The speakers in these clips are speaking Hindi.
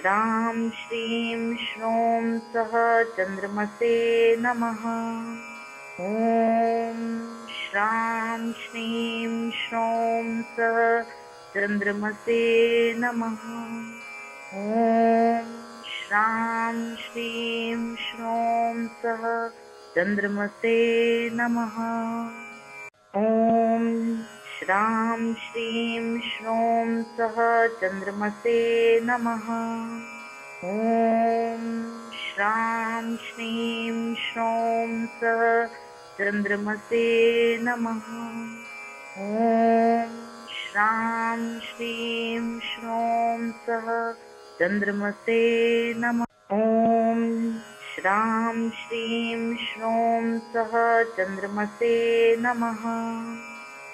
श्रां श्रीं श्रों सः चन्द्रमसे नमः। ॐ श्रां श्रीं श्रों सः चन्द्रमसे नमः। ॐ श्रां श्रीं श्रों सः चन्द्रमसे नमः। ॐ श्रां श्रीं श्रों सः चन्द्रमसे नमः। ॐ श्रां श्रीं श्रों सः चन्द्रमसे नमः। ॐ श्रां श्रीं श्रों सः चन्द्रमसे नमः। ॐ श्रां श्रीं श्रों सः चन्द्रमसे नमः।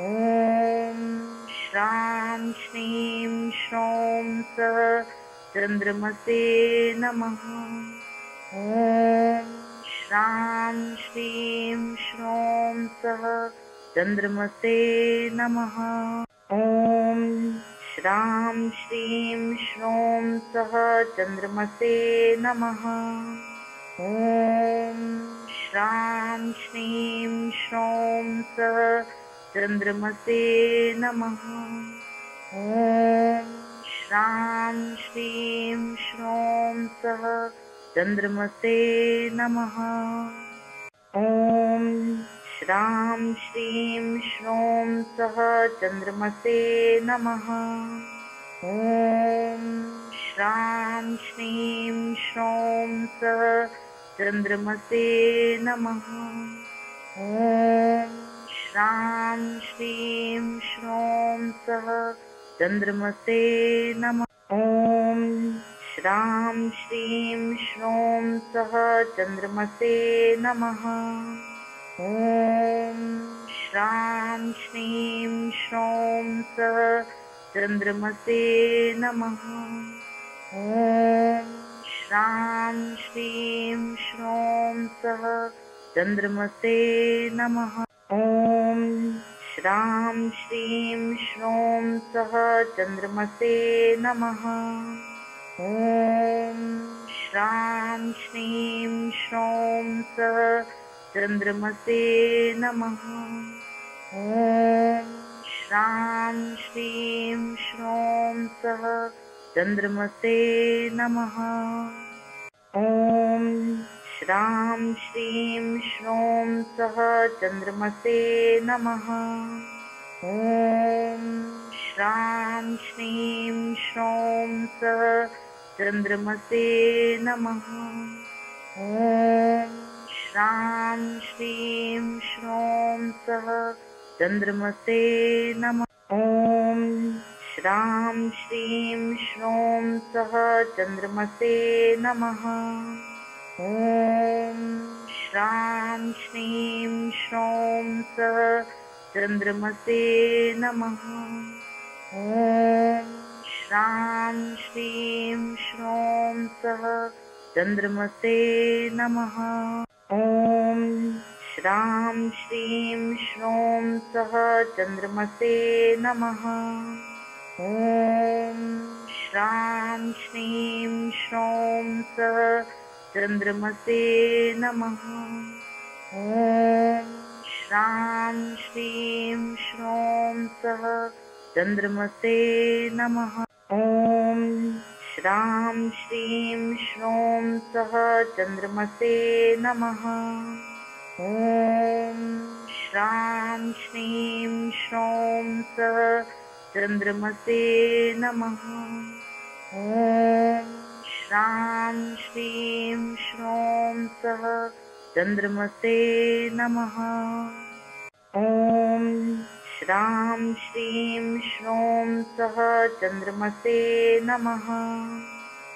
ॐ श्रां श्रीं श्रों सः चन्द्रमसे नमः। ॐ श्रां श्रीं श्रों सः चन्द्रमसे नमः। ॐ श्रां श्रीं श्रों सः चन्द्रमसे नमः। ॐ श्रां श्रीं श्रों सः चन्द्रमसे नमः। ॐ श्रां श्रीं श्रों सः चन्द्रमसे नमः। ॐ श्रां श्रीं श्रों सः चन्द्रमसे नमः। ॐ श्रां श्रीं श्रों सः चन्द्रमसे नमः। ॐ श्रां श्रीं श्रों सः चन्द्रमसे नमः। ॐ श्रां श्रीं श्रों सः चन्द्रमसे नमः। ॐ श्रां श्रीं श्रों सः चन्द्रमसे नमः। ॐ श्रां श्रीं श्रों सः चन्द्रमसे नमः। ॐ श्रां श्रीं श्रों सः चन्द्रमसे नमः। ॐ श्रां श्रीं श्रों सः चन्द्रमसे नमः। ॐ श्रां श्रीं श्रों सः चन्द्रमसे नमः। ॐ श्रां श्रीं श्रों सः चन्द्रमसे नमः। ॐ श्रां श्रीं श्रों सः चन्द्रमसे नमः। ॐ श्रां श्रीं श्रों सः चन्द्रमसे नमः। ॐ श्रां श्रीं श्रों सः चन्द्रमसे नमः। ॐ श्रां श्रीं श्रों सः चन्द्रमसे नमः। ॐ श्रां श्रीं श्रों सः चन्द्रमसे नमः। ॐ श्रां श्रीं श्रों सः चन्द्रमसे नमः। ॐ श्रां श्रीं श्रों सः चन्द्रमसे नमः। ॐ श्रां श्रीं श्रों सः चन्द्रमसे नमः। ॐ श्रां श्रीं श्रों सः चन्द्रमसे नमः। ॐ श्रां श्रीं श्रों सः चन्द्रमसे नमः। ॐ श्रां श्रीं श्रों सः चन्द्रमसे नमः। ॐ श्रां श्रीं श्रों सः चन्द्रमसे नमः।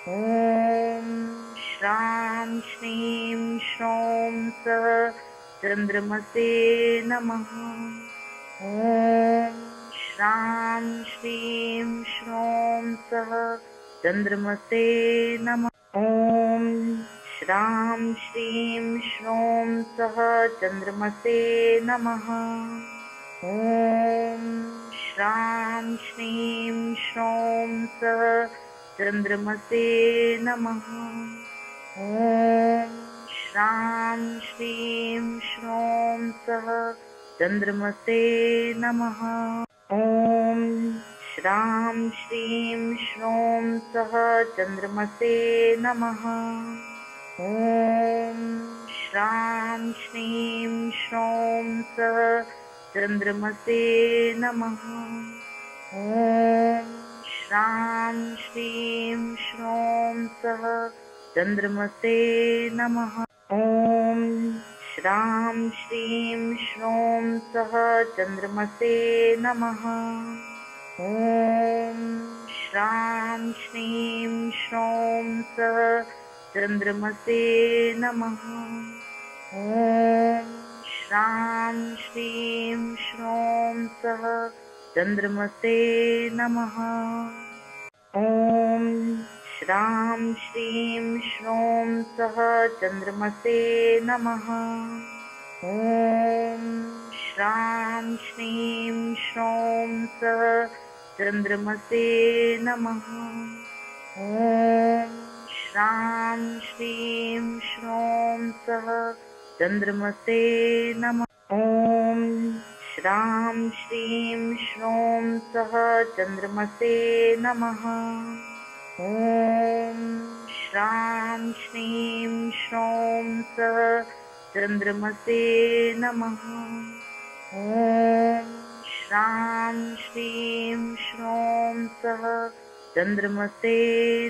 ॐ श्रां श्रीं श्रों सः चन्द्रमसे नमः। ॐ श्रां श्रीं श्रों सः चन्द्रमसे नमः। ॐ श्रां श्रीं श्रों सः चन्द्रमसे नमः। ॐ श्रां श्रीं श्रों सः चन्द्रमसे नमः। ॐ श्रां श्रीं श्रों सः चन्द्रमसे नमः। ॐ श्रां श्रीं श्रों सः चन्द्रमसे नमः। ॐ श्रां श्रीं श्रों सः चन्द्रमसे नमः। ॐ श्रां श्रीं श्रों सः चन्द्रमसे नमः। ॐ श्रां श्रीं श्रों सः चन्द्रमसे नमः। ॐ श्रां श्रीं श्रों सः चन्द्रमसे नमः। ॐ श्रां श्रीं श्रों सः चन्द्रमसे नमः। ॐ श्रां श्रीं श्रों सः चन्द्रमसे नमः। ॐ श्रां श्रीं श्रों सः चन्द्रमसे नमः। ॐ श्रां श्रीं श्रों सः चन्द्रमसे नमः। ॐ श्रां श्रीं श्रों सः चन्द्रमसे नमः। ॐ श्रां श्रीं श्रों सः चन्द्रमसे नमः। ॐ श्रां श्रीं श्रों सः चन्द्रमसे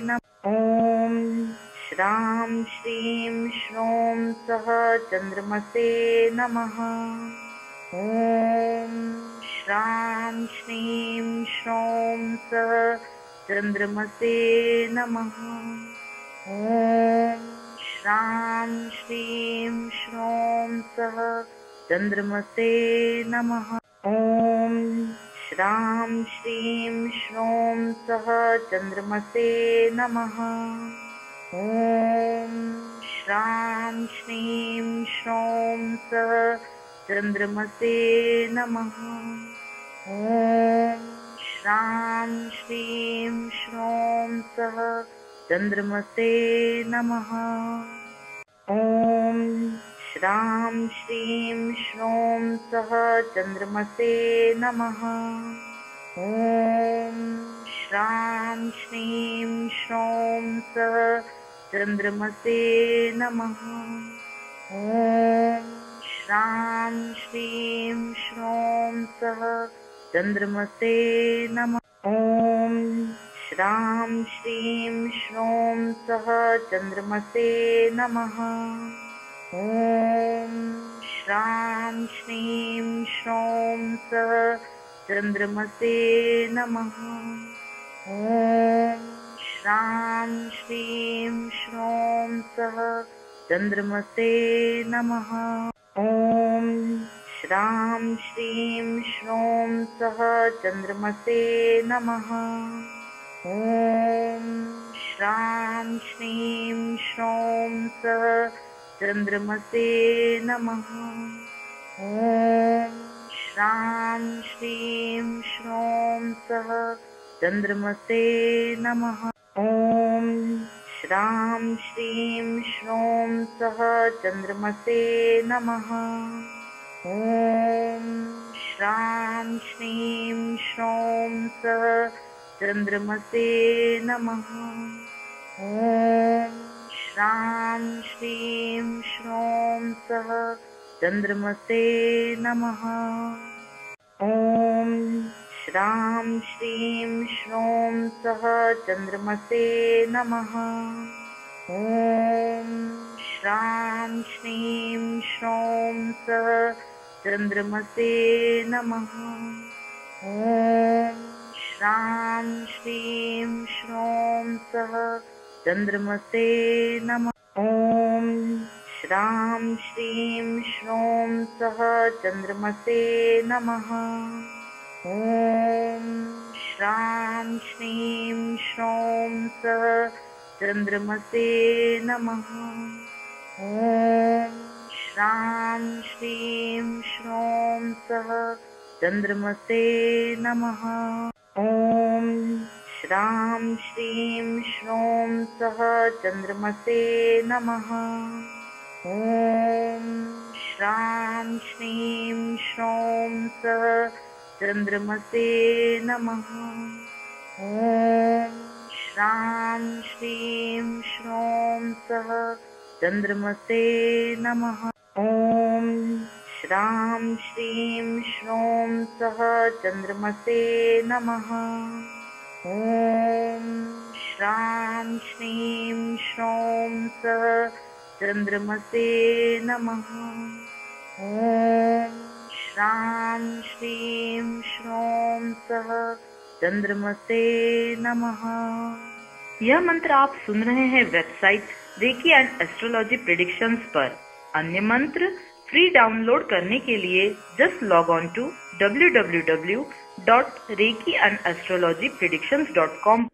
नमः ॐ श्रां श्रीं श्रों सः चन्द्रमसे नमः। ॐ श्रां श्रीं श्रों सः चन्द्रमसे नमः। ॐ श्रां श्रीं श्रों सः चन्द्रमसे नमः। ॐ श्रां श्रीं श्रों सः चन्द्रमसे नमः। ॐ श्रां श्रीं श्रों सः चन्द्रमसे नमः। ॐ श्रां श्रीं श्रों सः चन्द्रमसे नमः। ॐ श्रां श्रीं श्रों सः चन्द्रमसे नमः। ॐ श्रां श्रीं श्रों सः चन्द्रमसे नमः। ॐ श्रां श्रीं श्रों सः चन्द्रमसे नमः। ॐ श्रां श्रीं श्रों सः चन्द्रमसे नमः। ॐ श्रां श्रीं श्रों सः चन्द्रमसे नमः। ॐ श्रां श्रीं श्रों सः चन्द्रमसे नमः। ॐ श्रां श्रीं चन्द्रमसे नमः। ॐ श्रां श्रीं श्रों सः चन्द्रमसे नमः। ॐ श्रां श्रीं श्रों सः चन्द्रमसे नमः। ॐ श्रां श्रीं श्रों श्रां श्रीं श्रों सः चन्द्रमसे नमः। ॐ श्रां श्रीं श्रों सः चन्द्रमसे नमः। ॐ श्रां श्रीं श्रों सः चन्द्रमसे नमः। ॐ श्रां श्रीं श्रों सः चन्द्रमसे नमः। ॐ श्रां श्रीं श्रों सः चन्द्रमसे नमः। ॐ श्रां श्रीं श्रों सः चन्द्रमसे नमः। ॐ श्रां श्रीं श्रों सः चन्द्रमसे नमः। ॐ श्रां श्रीं श्रों सः चन्द्रमसे नमः। ॐ श्रां श्रीं श्रों सः चन्द्रमसे नमः। ॐ श्रां श्रीं श्रों सः चन्द्रमसे नमः। ॐ श्रां श्रीं श्रों सः चन्द्रमसे नमः। ॐ श्रां श्रीं श्रों सः चन्द्रमसे नमः। ॐ श्रां श्रीं श्रों सः चंद्रमसे नमः। यह मंत्र आप सुन रहे हैं website reiki and astrology predictions पर। अन्य मंत्र फ्री डाउनलोड करने के लिए just log on to W W W reiki on astrology predictions dot com.